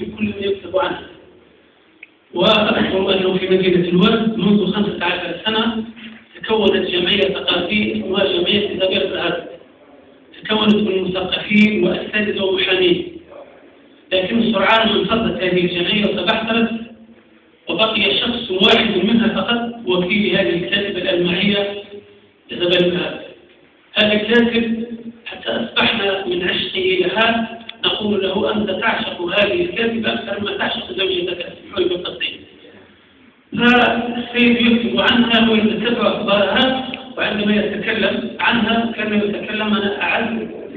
لكل من يكتب عنها وأذكر أنه في مدينة الورد منذ 15 سنة تكونت جمعية ثقافية اسمها جمعية تدابير الأرض. تكونت من مثقفين وأساتذة ومحامين لكن سرعان ما انفضت هذه الجمعية وتبحثت وبقي شخص واحد منها فقط وكيل هذه الكاتبة الألمانية إيزابيل الأرض. هذا الكاتب حتى أصبحنا من عشقه لها نقول له أنت تعشق هذه الكاتبة أكثر ما تعشق زوجتك اسمحوا بالتصديق فالسيد يكتب عنها ويتتبع أخبارها وعندما يتكلم عنها كان يتكلم أنا أعز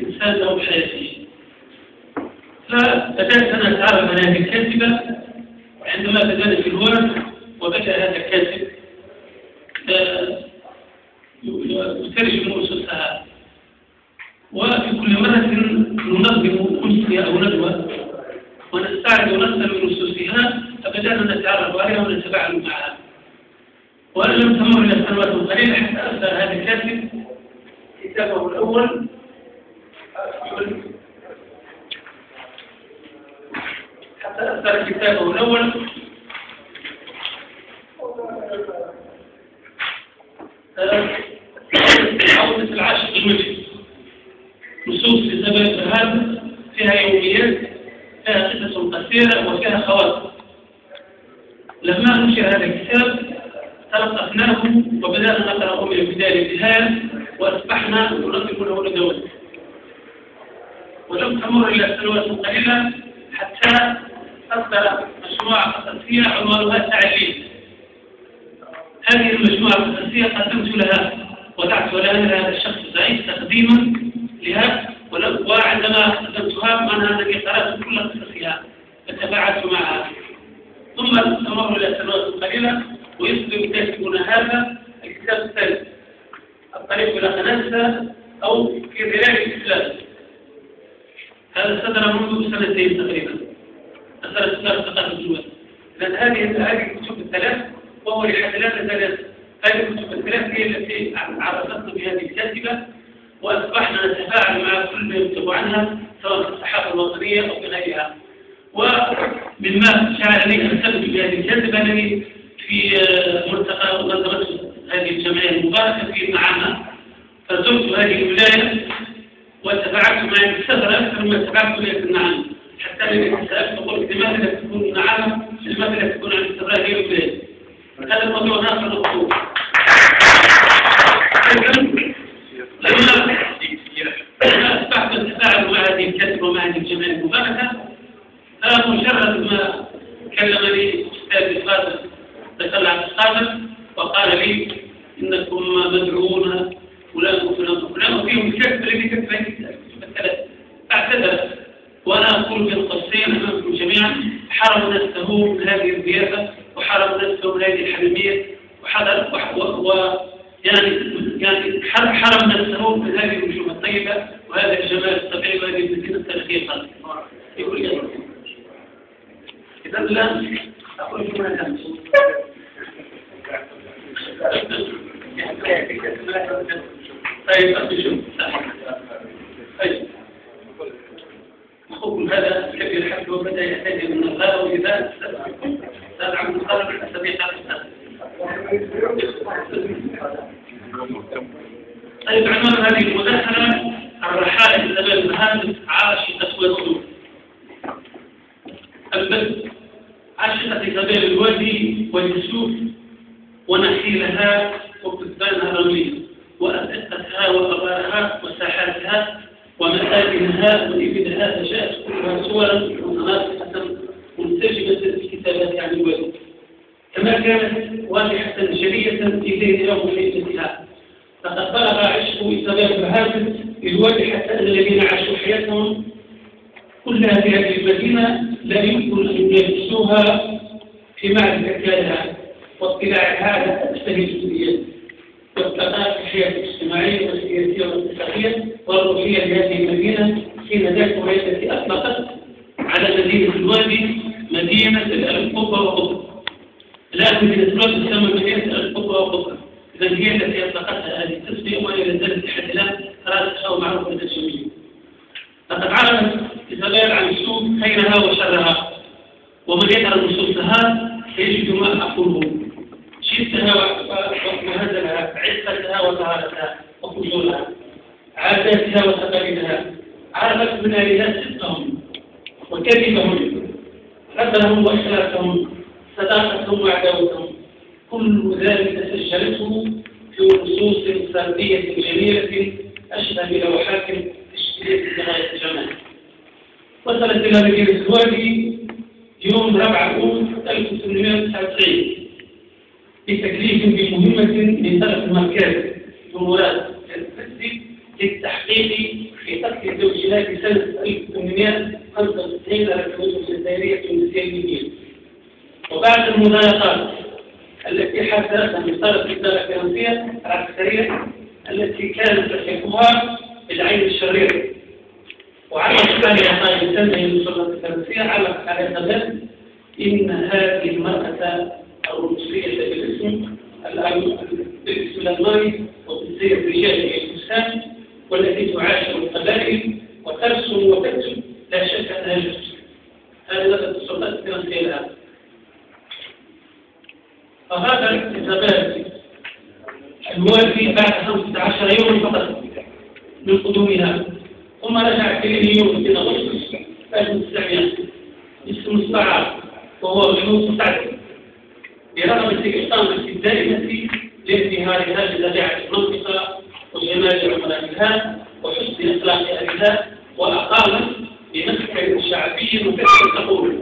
إنسان له حياتي فبدأت أنا أتعرف على هذه الكاتبة عندما بدأنا في الورد that's a No one. see a الوطنية أو غيرها. ومما شعرني أن أسبب بهذه الكاتبة أنني في ملتقى منظمة هذه الجمعية المباركة في معنا فزرت هذه الولاية وتفاعلت مع السفر أكثر مما تفاعلت ولاية النعم. حتى أنني سألت وقلت لماذا لا تكون النعامة لماذا لا تكون عن استقرار هي الولاية؟ هذا الموضوع ناقص الخطوط لما أصبحت أتفاعل مع هذه الكاتبة ومع هذه الجمعية المباركة فمجرد ما كلمني أستاذ الفاضل دخل على القادر وقال لي إنكم مدعوون أخوكم هذا كبير حتى وبدأ يحتاج من الغاء وإذا هذا عن مقارنة الأسابيع طيب عنوان هذه المداخلة الرحائل سبب المهام عاشقة والسوق البث عاشقة سبيل الوادي واليسوف ونخيلها وكتبانها الرملية وأدقتها وأبارها وساحاتها ومساكنها وإبلها فجاءت كلها صورا مناطقة منسجمة في كتابات عن الوادي كما كانت واضحة جلية في ذهن يوم حياتها. لقد بلغ عشق إسرائيل الهاتف الوادي حتى أن الذين عاشوا حياتهم كلها في هذه المدينة لا يمكن أن يلبسوها في معرفة كانها واطلاعها على أسفل السوريات والثقافة الحياة الاجتماعية والسياسية والاقتصادية والروحية لهذه المدينة حين ذاك وهي التي أطلقت على مدينة الوادي مدينة القبة وقبة الآن مدينة الوادي تسمى مدينة القبة وقبة إذا هي التي أطلقتها هذه التسمية وهي زالت لحد الآن راسخة ومعروفة الجميع. لقد عرفت إسرائيل عن السوء خيرها وشرها. ومن يقرأ نصوصها سيجد ما أقوله. شدتها وهزلها عفتها وطهارتها وفجورها عاداتها وتقاليدها عرفت من آلهة صدقهم وكذبهم قدرهم وإخلاصهم صداقتهم وعداوتهم. كل ذلك سجلته في نصوص فردية جميلة أشبه بلوحات تشكيلية بغاية الجمال وصلت إلى مدينة الوادي يوم 4 أوت 1899 بتكليف بمهمة من طرف المركز. جمهورات الفسي للتحقيق في قتل الزوجات سنة 1895 على الحدود الجزائرية التونسية المدينة وبعد المضايقات التي حدثت من طرف الإدارة الفرنسية العسكرية التي كانت تحبها بالعين الشريرة. وعلق عليها قائد سنة السلطة الفرنسية علق على قدر إن هذه المرأة الروسية بالاسم بالاسم الألماني وبالسير الرجال الفسان والتي تعاشر القبائل وترسم وتكتب لا شك أنها جزء هذا السلطات الفرنسية الآن فهذا الثبات الوالي بعد 15 يوما فقط من قدومها. ثم رجع إليه يوم في أغسطس 1900 اسم مستعار وهو غنوص سعد لانتهارها بطبيعة المنطقة وجمال عمرانها وحسن أخلاق أهلها وأقامت بمسكن شعبي مكتب تقول؟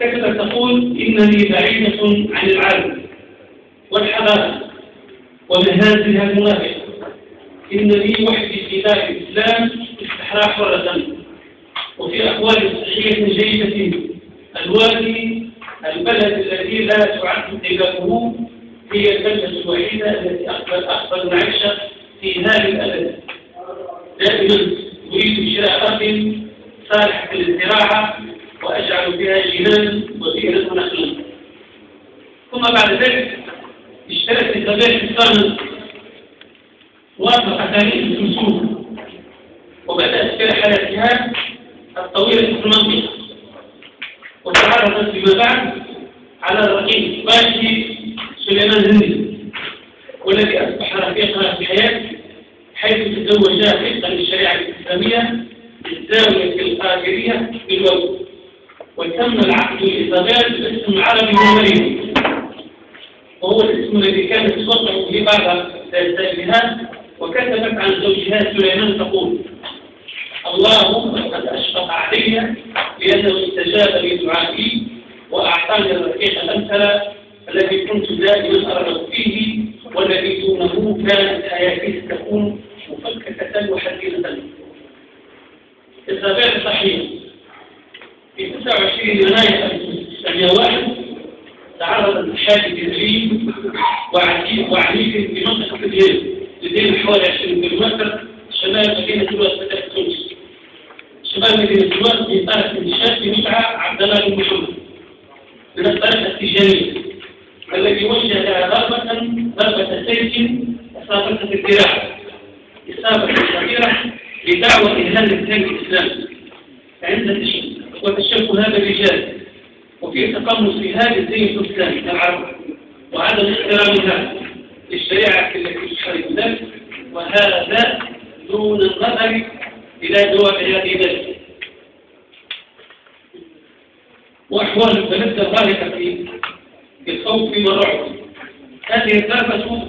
كتبت تقول؟ إنني بعيدة عن العالم والحضارة ومهازلها المنافقة إنني وحدي في دار الإسلام استحراء حرة. وفي أقوال صحيحة جيدة الوادي البلد الذي لا تعد ديلته هي البلدة الوحيدة التي أقبل أقبل المعيشة في هذه البلد. دائما أريد شراء أرض صالحة للزراعة وأجعل فيها جنان وبئرا ونخلا ثم بعد ذلك اشترت الزبائن الصامت وافق تاريخ السلسول وبدأت في رحلاتها الطويلة في المنطقة وتعرضت فيما بعد على الرقيق باشي سليمان هندي والذي أصبح رفيقها في الحياة حيث تزوجا حقا للشريعة الإسلامية بالزاوية القادرية بالوزن وتم العقد لإصابات باسم عربي ومريض وهو الاسم الذي كانت تصدق به بعض التاجرات وكتبت عن زوجها سليمان تقول اللهم قد أشفق علي لأنه استجاب لدعائي وأعطاني الرفيق الأمثل الذي كنت دائما أرغب فيه والذي دونه كانت حياتي ستكون مفككة وحزينة إصابات صحيح في 29 يناير 1901 تعرض لحادث جدري وعنيف في منطقة الليل لدينا حوالي 20 كيلومتر شمال مدينة الواد فتاة تونس. شمال مدينة الواد في طرف النشاط يدعى عبد الله بن محمد. من الطريقة التجارية. الذي وجه ضربة ضربة سيف أصابته في الذراع إصابة صغيرة لدعوة إهانة الدين الإسلامي عند وتشبه هذا الرجال. وفي تقمص هذا الدين الإسلامي العرب وعدم احترامها للشريعة التي تحرم ذلك وهذا دون النظر إلى جواب هذه ذلك وأحوال البلد غالقة في الخوف والرعب هذه الضربة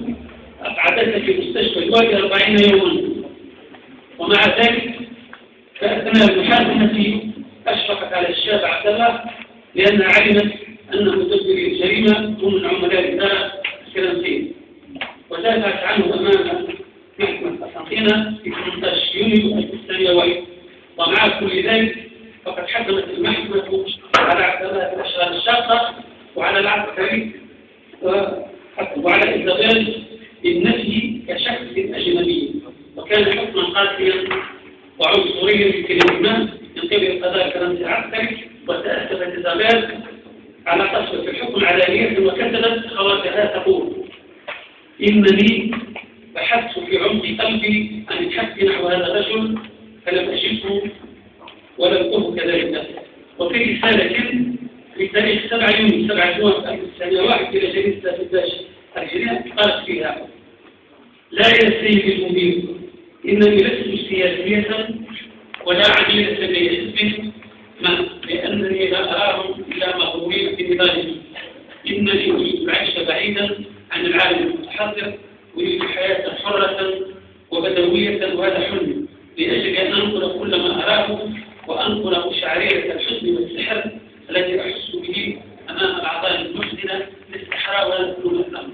أقعدتها في مستشفى الوادي أربعين يوما. ومع ذلك فأثناء المحاكمة أشفقت على الشاب عبد الله لأنها علمت أن مدبر الجريمة هم من عملاء الإدارة الفرنسيين ودافعت عنه أمام محكمة الحقيقة في 18 يونيو 1901 ومع كل ذلك فقد حكمت المحكمة على عبد الله الأشغال الشاقة وعلى العسكري وعلى إيزابيل بالنفي كشخص أجنبي. وكان حكما قاسيا وعنصريا في كلمة من قبل القضاء الفرنسي العسكري وتأسفت إيزابيل على قصة الحكم علانية وكتبت خواتها تقول. إنني بحثت في عمق قلبي عن الحث نحو هذا الرجل فلم أجده ولم أكن كذلك. وفي رسالة تاريخ 7 يونيو 7 جوان 1901 إلى جريدة الباشا الجريدة قالت فيها لا يا سيدي المدير إنني لست سياسية ولا عميلة لحزب ما لأنني لا أراهم إلا مغرورين في نضالهم إنني أريد العيش بعيدا عن العالم المتحضر أريد حياة حرة وبدوية وهذا حلمي لأجل أن أنقل كل ما أراه وأنقل شعرية الحزن والسحر الذي أحس به أمام الأعضاء المحزنة لاستحراء هذا كل الأمر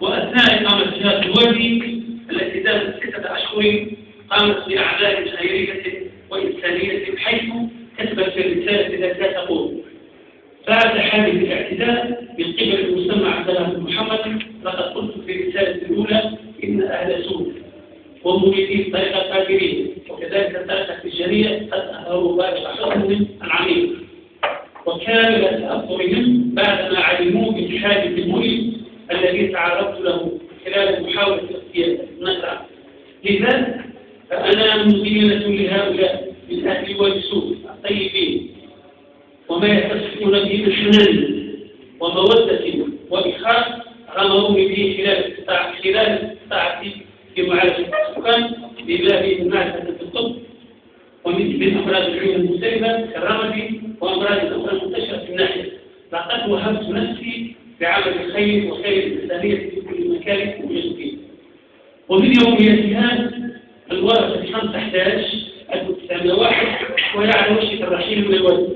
وأثناء إقامة جهاز الوادي التي دامت ستة أشهر قامت بأعمال خيرية وإنسانية حيث كتبت في الرسالة التي تقول بعد حادث الاعتداء من قبل المسمى عبد الله بن محمد لقد قلت في الرسالة الأولى إن أهل سوء ومريدي الطريقة الكافرين وكذلك الطريقة التجارية قد أظهروا بالغ حظهم العميق وكامل تأثرهم بعدما علموا بالحادث المؤلم الذي تعرضت له خلال محاولة اغتيال نقرأ لذا فأنا مدينة لهؤلاء من أهل والسوء الطيبين. وما يتصفون به من حنان ومودة وإخاء غمروني به خلال خلال في معالجة السكان المعرفة في الطب. ومن من أمراض العيون المختلفة كالرمد وأمراض الأخرى المنتشرة في الناحية. لقد وهبت نفسي بعمل الخير وخير الإنسانية في كل مكان وجدت ومن يومياتها الورقة 5 11 1901 وهي على وشك الرحيل من الوزن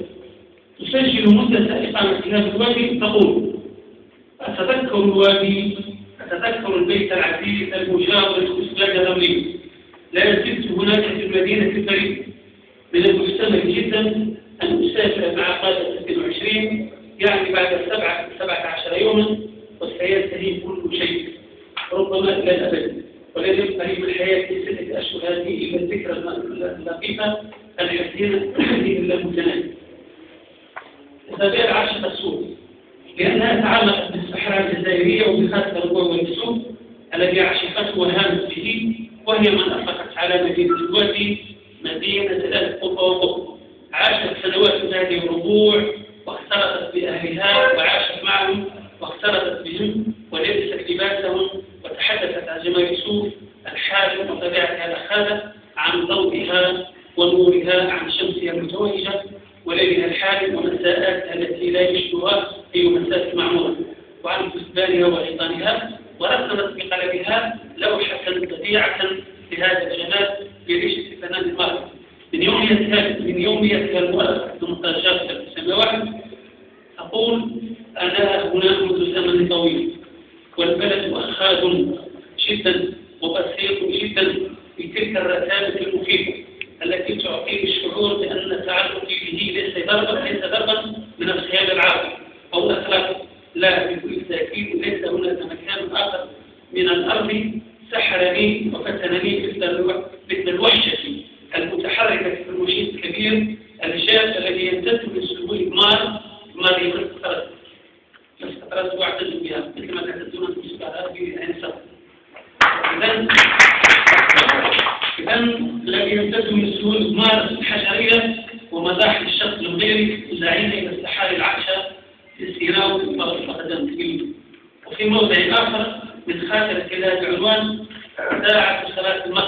تسجل مدة إقامة هذا الوادي تقول أتذكر الوادي أتذكر البيت العزيز المجاور للأسباب الأمريكي لا زلت هناك في المدينة الفريد من المحتمل جدا أن أسافر مع قادة 22 يعني بعد سبعة سبعة عشر يوما وسينتهي كل شيء. ربما إلى الأبد. يبقى لي من حياتي ستة أشهر هذه إلا الذكرى اللطيفة الحزينة المتناهية. تتابع عشرة السوق لأنها تعلقت بالصحراء الجزائرية وبخاصة الربوع والسوق الذي عشقته وهامت به وهي من أطلقت على مدينة الوادي مدينة الألف قطب وقطب عاشت سنوات هذه الربوع 18 1901 تقول أنا هنا منذ زمن طويل والبلد أخاذ جدا وبسيط جدا في تلك الرتابة المفيدة التي تعطيه الشعور بأن تعلقي به ليس ضربا ليس ضربا من الخيال العاطفي أو الأخلاق لا بكل تأكيد ليس هناك مكان آخر من الأرض الذي يمتد من سهول المارس الحجرية ومزاح الشخص الغيري الزعيم إلى السحار العشاء السيراء وفي القدم وفي موضع آخر من خاتمة هذا العنوان ساعة صلاة المغرب.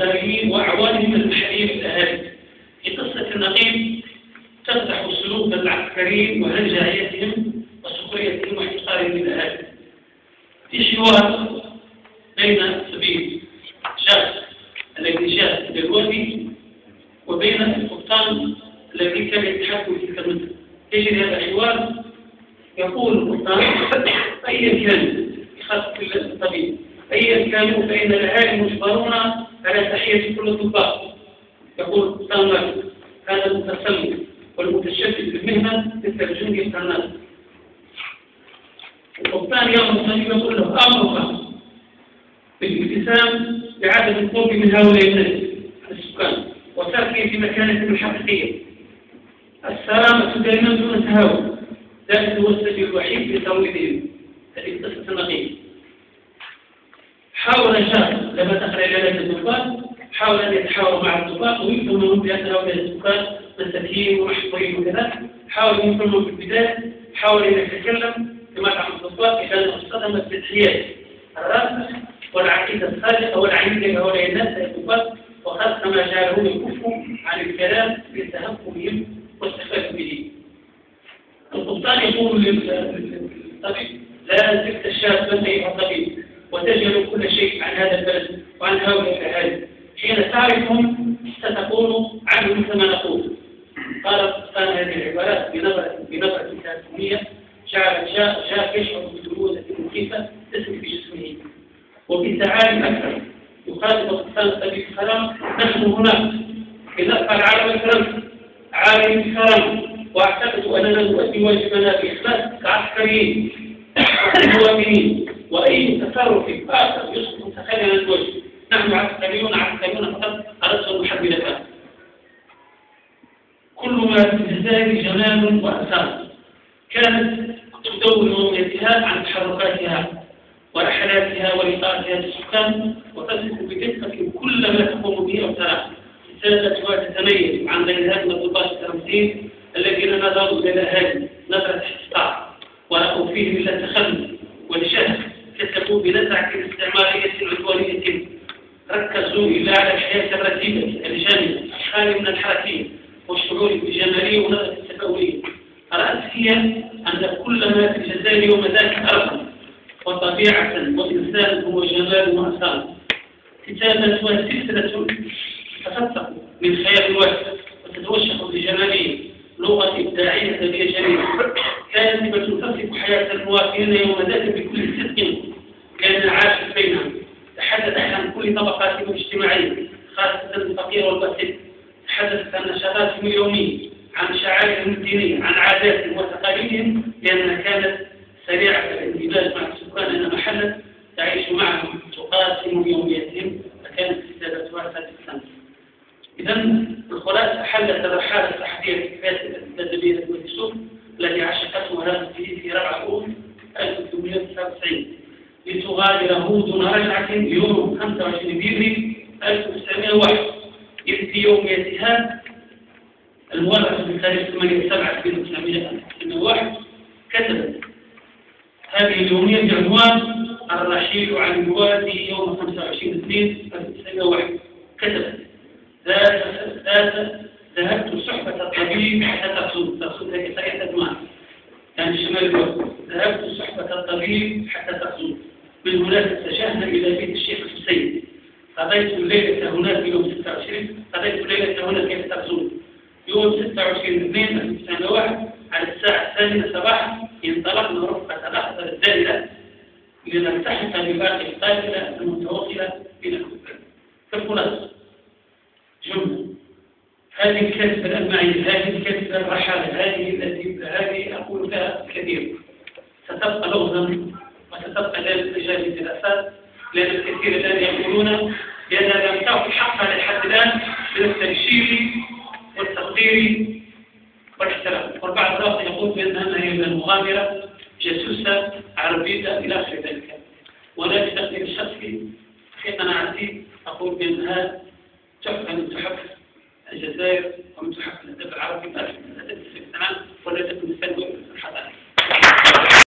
وإداريين وأعوانهم المحليين في الأهالي في قصة النقيب تفتح السلوك العسكري وهنجايتهم وسخريتهم واحتقارهم للأهالي في حوار بين سبيل شخص الذي جاء إلى الوادي وبين القبطان الذي كان يتحكم في المنطقة يجري هذا الحوار يقول القبطان أيا كان يخاف كل الطبيب أيا كانوا فإن الأهالي مجبرون على تحية كل الطباء يقول القبطان المتسلم والمتشدد بالمهنة الجندي القناص القبطان يوم الطبيب يقول له أمرك بالالتزام بعدم القرب من هؤلاء الناس السكان وتركه في مكانتهم الحقيقية السلامة دائما دون تهاون ذلك هو السبيل الوحيد لترويضهم هذه قصة النقيب حاول شاب لما دخل إلى الدخان حاول أن يتحاور مع الدخان ويفهمهم بأن هؤلاء الدخان مساكين ومحظوظين وكذا. حاول يفهمهم في البداية حاول أن يتكلم كما تعلم الدخان إذا اصطدمت بالحياد الراسخ والعقيدة الصادقة والعميدة لهؤلاء الناس الكفار وخاصة ما جعلهم الكفر عن الكلام لتهكمهم واستخفاف به. القبطان يقول للطبيب لا زلت شابا ايها الطبيب وتجهل كل شيء عن هذا البلد وعن هؤلاء الأهالي. حين تعرفهم ستقول عنهم مثل ما نقول. قال القبطان هذه العبارات بنظرة تهكمية جعل جاء جاء يشعر ببرودة مخيفة تسري في جسمه وبتعالي أكثر. يخاطب الإنسان الذي الكلام نحن هنا إذا قال عالم الكلام عالم الكلام وأعتقد أننا نؤدي واجبنا بإخلاص كعسكريين ومواطنين وأي تصرف آخر يسقط متخللا الوجه. نحن عسكريون عسكريون فقط. أردت محملتان كل ما في الجزائر جمال وأساس كانت تدور موميتها عن تحركاتها ورحلاتها ولقاءاتها بالسكان وتصف بدقة كل ما تقوم به أو تراه. سادتها تتميز عن غير هذه الضباط التمثيل الذين نظروا إلى الأهالي نظرة احتقار ورأوا فيهم إلا التخلف والشهر كتبوا بنزعة استعمارية عدوانية. ركزوا إلا على الحياة الرتيبة الجامدة الخالية من الحركية والشعور بالجمالية ونظرة التفاؤلية رأت هي أن كل ما في الجزائر يوم ذاك أرقم وطبيعة وإنسان هو جمال وأثار. كتابة سلسلة تفتق من خيال الوقت وتتوشح بجمالية لغة إبداعية هذه جميلة كانت تصف حياة المواطنين يوم ذاك بكل صدق كان عاش بينهم تحدث عن كل طبقاتهم الاجتماعية خاصة الفقير والبسيط عن نشاطاتهم اليومية عن شعائرهم الدينية عن عاداتهم وتقاليدهم لأنها كانت سريعة الاندماج مع السكان أن محلا تعيش معهم تقاسم يوميتهم فكانت كتابتها سادسا إذا الخلاصة حلت الرحالة الصحفية لكفاية الأدبية واليوسف الذي عشقته هذا في ربع أول 1899 لتغادر هود رجعة يوم 25 بيبري 1901 إذ في يوميتها المؤلفة بتاريخ 8 7 1901 كتبت هذه اليومية بعنوان الرحيل عن الوادي يوم 25 اثنين 1901 كتبت ذات ذهبت صحبة الطبيب حتى تقصد تقصد هيك سعيد أدمان يعني شمال الوادي ذهبت صحبة الطبيب حتى تقصد. من هناك اتجهنا إلى بيت الشيخ الحسين. قضيت الليلة هناك يوم 26 قضيت الليلة هناك كيف تقصد يوم 26 اثنين 1901 على الساعة الثانية صباحا انطلقنا رفقة الأخضر الدالة لنلتحق بباقي القافلة المتواصلة إلى الكفر كالخلاصة جملة. هذه الكذبة الألمانية هذه الكذبة الرحالة هذه التي هذه أقول فيها الكثير. ستبقى لغزا وستبقى لا تجاهل الأساس لأن الكثير الذين يقولون بأنها لم تعطي حقها لحد الآن من التبشير والتقدير والاحترام والبعض الآخر يقول بأنها هي من المغامرة جاسوسة عربية إلى آخر ذلك. ولا بتقدير الشخصي في قناعتي أقول بأنها تحفة من تحف الجزائر ومن تحف الأدب العربي. في الأدب السنة ولا تكون السنة